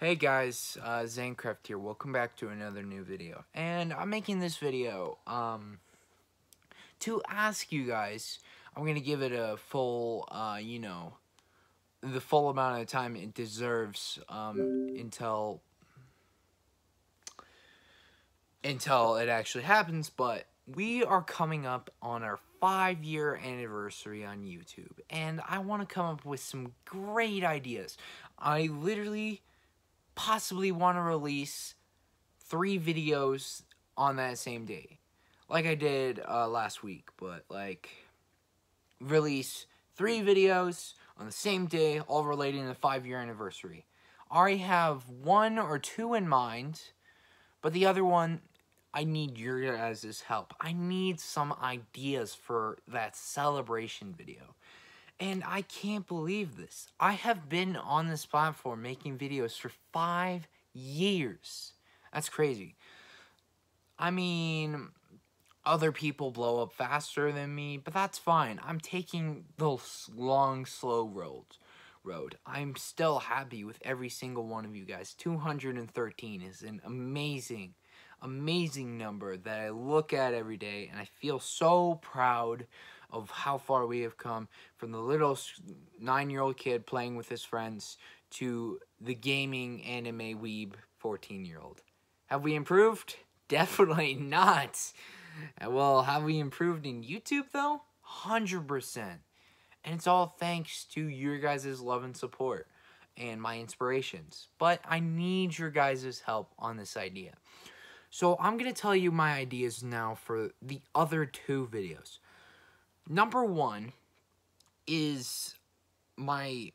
Hey guys, uh, Zanecraft here. Welcome back to another new video. And I'm making this video um, to ask you guys, I'm going to give it a full, uh, you know, the full amount of time it deserves um, until until it actually happens. But we are coming up on our five year anniversary on YouTube. And I want to come up with some great ideas. I literally possibly want to release three videos on that same day. Like I did uh, last week, but like release three videos on the same day, all relating to the five year anniversary. I already have one or two in mind, but the other one, I need your guys' help. I need some ideas for that celebration video. And I can't believe this. I have been on this platform making videos for five years. That's crazy. I mean, other people blow up faster than me, but that's fine. I'm taking the long, slow road. Road. I'm still happy with every single one of you guys. 213 is an amazing, amazing number that I look at every day, and I feel so proud of how far we have come from the little nine-year-old kid playing with his friends to the gaming anime weeb 14-year-old. Have we improved? Definitely not. Uh, well, have we improved in YouTube though? 100%. And it's all thanks to your guys' love and support and my inspirations. But I need your guys' help on this idea. So I'm going to tell you my ideas now for the other two videos. Number one is my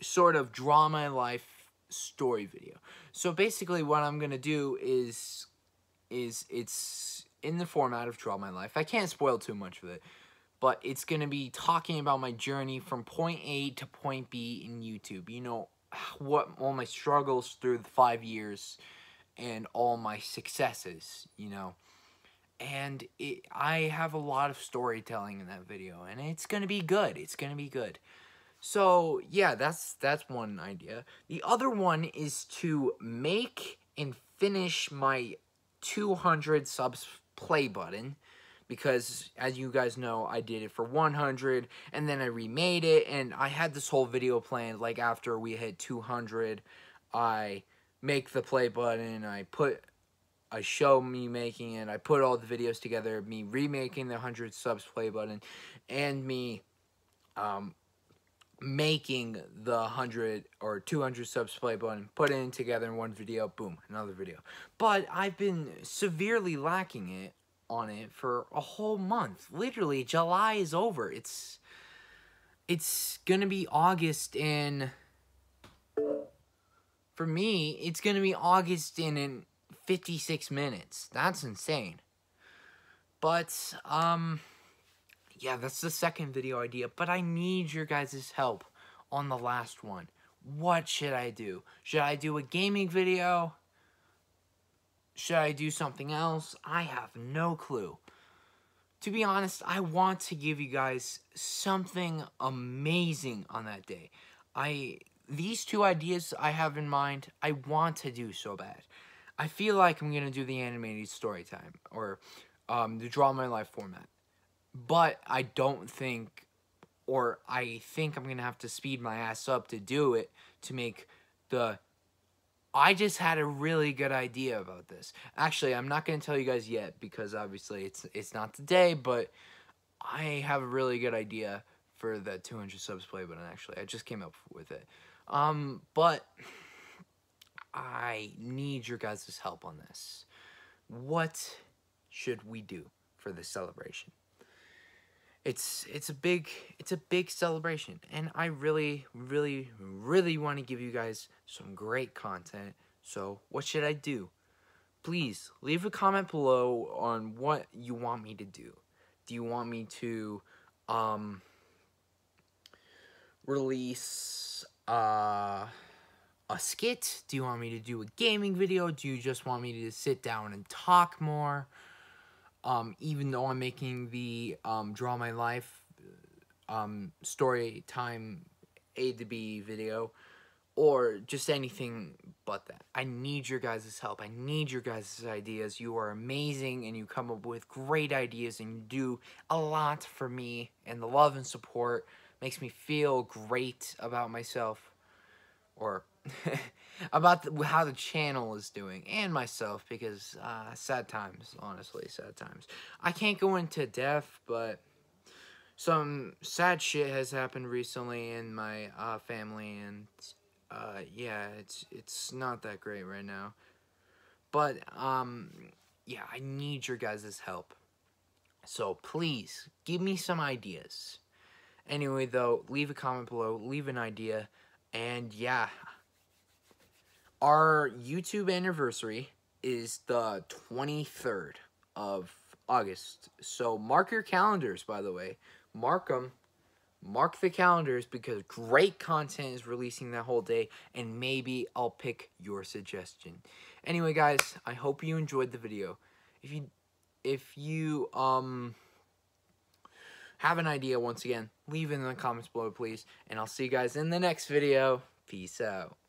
sort of draw my life story video. So basically what I'm going to do is is it's in the format of draw my life. I can't spoil too much of it, but it's going to be talking about my journey from point A to point B in YouTube. You know, what all my struggles through the 5 years and all my successes, you know and it, I have a lot of storytelling in that video, and it's gonna be good. It's gonna be good. So yeah, that's that's one idea. The other one is to make and finish my 200 subs play button because as you guys know I did it for 100 and then I remade it and I had this whole video planned like after we hit 200 I make the play button I put I show me making it. I put all the videos together, me remaking the 100 subs play button, and me um, making the 100 or 200 subs play button, put it together in one video, boom, another video. But I've been severely lacking it on it for a whole month. Literally, July is over. It's it's gonna be August in for me, it's gonna be August in an 56 minutes. That's insane. But, um, yeah, that's the second video idea. But I need your guys' help on the last one. What should I do? Should I do a gaming video? Should I do something else? I have no clue. To be honest, I want to give you guys something amazing on that day. I these two ideas I have in mind, I want to do so bad. I feel like I'm to do the animated story time or um, the Draw My Life format. But I don't think, or I think I'm to have to speed my ass up to do it to make the... I just had a really good idea about this. Actually, I'm not to tell you guys yet because obviously it's it's not today, but I have a really good idea for the 200 subs play button, actually. I just came up with it. Um, but I need your guys' help on this. What should we do for this celebration? It's it's a big it's a big celebration and I really really really want to give you guys some great content. So, what should I do? Please leave a comment below on what you want me to do. Do you want me to um release uh a skit? Do you want me to do a gaming video? Do you just want me to sit down and talk more? Um, even though I'm making the um, Draw My Life um, story time A to B video, or just anything but that. I need your guys' help. I need your guys' ideas. You are amazing and you come up with great ideas and you do a lot for me and the love and support makes me feel great about myself or about the, how the channel is doing and myself because uh, sad times, honestly, sad times. I can't go into depth, but some sad shit has happened recently in my uh, family and uh, yeah, it's it's not that great right now. But um, yeah, I need your guys' help. So please give me some ideas. Anyway, though, leave a comment below, leave an idea, and yeah, our YouTube anniversary is the 23rd of August. So mark your calendars, by the way. Mark them mark the calendars because great content is releasing that whole day and maybe I'll pick your suggestion. Anyway, guys, I hope you enjoyed the video. If you if you um have an idea once again, leave it in the comments below, please, and I'll see you guys in the next video. Peace out.